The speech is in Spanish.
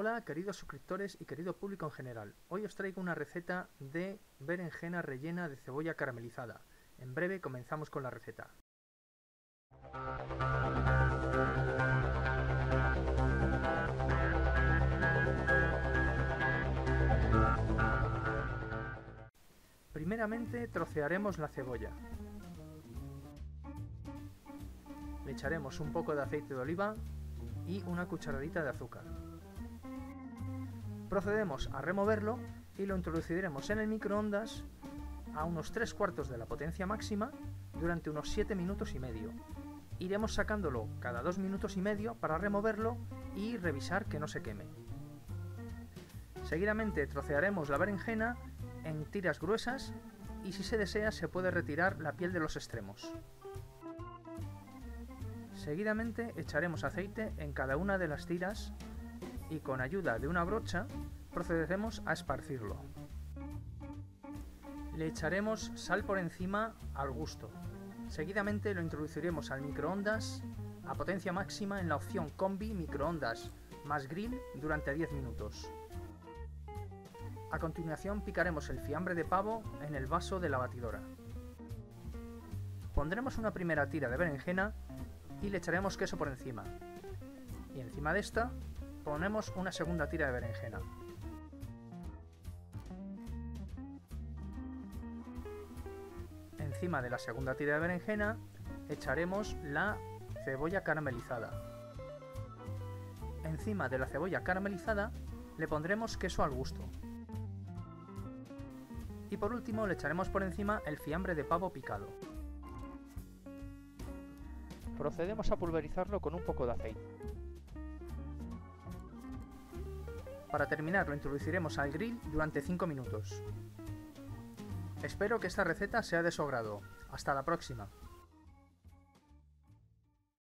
Hola queridos suscriptores y querido público en general. Hoy os traigo una receta de berenjena rellena de cebolla caramelizada. En breve comenzamos con la receta. Primeramente trocearemos la cebolla. Le echaremos un poco de aceite de oliva y una cucharadita de azúcar. Procedemos a removerlo y lo introduciremos en el microondas a unos 3 cuartos de la potencia máxima durante unos 7 minutos y medio. Iremos sacándolo cada 2 minutos y medio para removerlo y revisar que no se queme. Seguidamente trocearemos la berenjena en tiras gruesas y si se desea se puede retirar la piel de los extremos. Seguidamente echaremos aceite en cada una de las tiras y con ayuda de una brocha procederemos a esparcirlo. Le echaremos sal por encima al gusto. Seguidamente lo introduciremos al microondas a potencia máxima en la opción combi microondas más grill durante 10 minutos. A continuación picaremos el fiambre de pavo en el vaso de la batidora. Pondremos una primera tira de berenjena y le echaremos queso por encima. Y encima de esta ponemos una segunda tira de berenjena. Encima de la segunda tira de berenjena echaremos la cebolla caramelizada. Encima de la cebolla caramelizada le pondremos queso al gusto. Y por último le echaremos por encima el fiambre de pavo picado. Procedemos a pulverizarlo con un poco de aceite. Para terminar lo introduciremos al grill durante 5 minutos. Espero que esta receta sea de su agrado. Hasta la próxima.